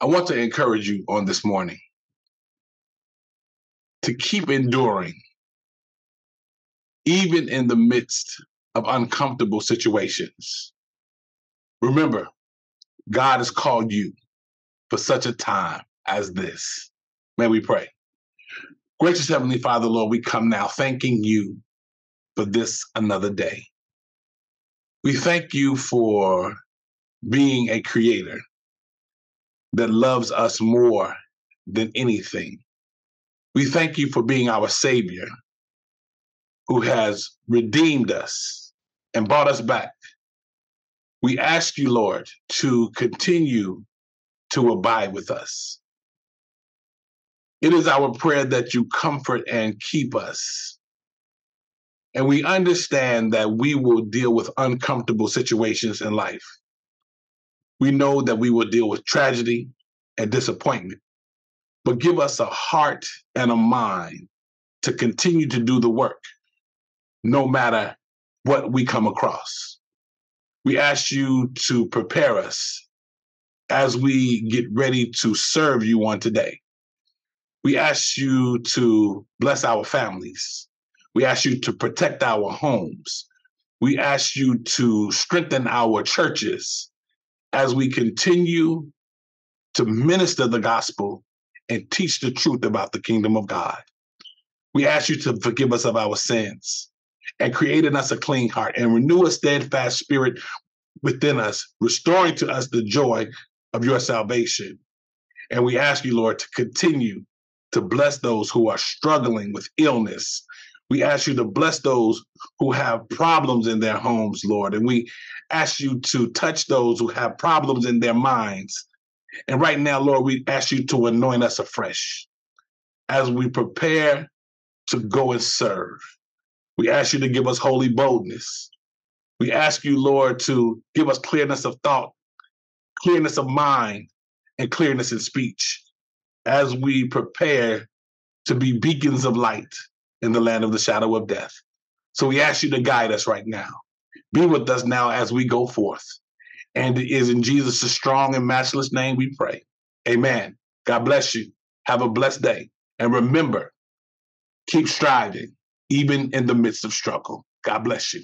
I want to encourage you on this morning to keep enduring, even in the midst of uncomfortable situations. Remember, God has called you for such a time as this. May we pray. Gracious Heavenly Father, Lord, we come now thanking you for this another day. We thank you for being a creator that loves us more than anything. We thank you for being our Savior who has redeemed us and brought us back. We ask you, Lord, to continue to abide with us. It is our prayer that you comfort and keep us. And we understand that we will deal with uncomfortable situations in life. We know that we will deal with tragedy and disappointment, but give us a heart and a mind to continue to do the work, no matter what we come across. We ask you to prepare us as we get ready to serve you on today. We ask you to bless our families. We ask you to protect our homes. We ask you to strengthen our churches as we continue to minister the gospel and teach the truth about the kingdom of God. We ask you to forgive us of our sins and create in us a clean heart and renew a steadfast spirit within us, restoring to us the joy of your salvation. And we ask you, Lord, to continue to bless those who are struggling with illness. We ask you to bless those who have problems in their homes, Lord. And we ask you to touch those who have problems in their minds. And right now, Lord, we ask you to anoint us afresh as we prepare to go and serve. We ask you to give us holy boldness. We ask you, Lord, to give us clearness of thought, clearness of mind, and clearness in speech as we prepare to be beacons of light in the land of the shadow of death. So we ask you to guide us right now. Be with us now as we go forth. And it is in Jesus' strong and matchless name we pray. Amen. God bless you. Have a blessed day. And remember, keep striving, even in the midst of struggle. God bless you.